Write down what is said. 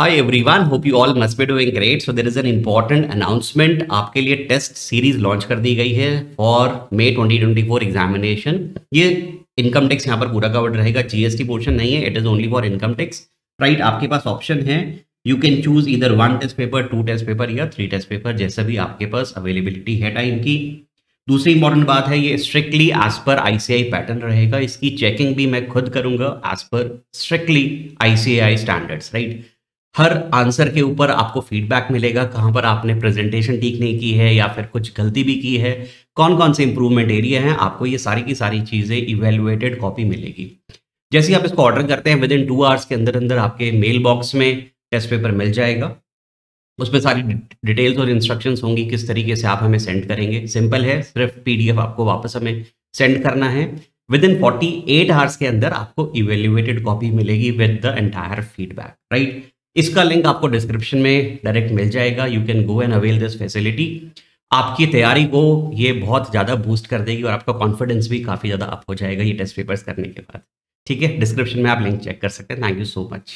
Hi everyone, hope you all must be doing great. So there is an important announcement. आपके लिए test series launch कर दी गई है फॉर मे 2024 एग्जामिनेशन ये इनकम टैक्स यहाँ पर पूरा कवर्ड रहेगा. जीएसटी पोर्शन नहीं है. It is only for income tax right आपके पास ऑप्शन है. यू कैन चूज़ इधर one test paper two test paper या थ्री टेस्ट पेपर जैसा भी आपके पास अवेलेबिलिटी है टाइम की. दूसरी इंपॉर्टेंट बात है ये strictly as per ICI pattern रहेगा. इसकी चेकिंग भी मैं खुद करूँगा as per strictly ICI standards right हर आंसर के ऊपर आपको फीडबैक मिलेगा, कहाँ पर आपने प्रेजेंटेशन ठीक नहीं की है या फिर कुछ गलती भी की है कौन कौन से इंप्रूवमेंट एरिया हैं, आपको ये सारी की सारी चीज़ें इवेलुएटेड कॉपी मिलेगी। जैसे ही आप इसको ऑर्डर करते हैं विद इन टू आवर्स के अंदर अंदर आपके मेल बॉक्स में टेस्ट पेपर मिल जाएगा। उसमें सारी डिटेल्स और इंस्ट्रक्शंस होंगी किस तरीके से आप हमें सेंड करेंगे। सिंपल है, सिर्फ़ पीडीएफ आपको वापस हमें सेंड करना है। Within forty eight hours के अंदर आपको इवेल्युएटेड कॉपी मिलेगी with the entire feedback right इसका लिंक आपको डिस्क्रिप्शन में डायरेक्ट मिल जाएगा। You can go and avail this facility आपकी तैयारी को ये बहुत ज़्यादा बूस्ट कर देगी और आपका कॉन्फिडेंस भी काफ़ी ज़्यादा अप हो जाएगा ये टेस्ट पेपर्स करने के बाद। ठीक है? डिस्क्रिप्शन में आप लिंक चेक कर सकते हैं। Thank you so much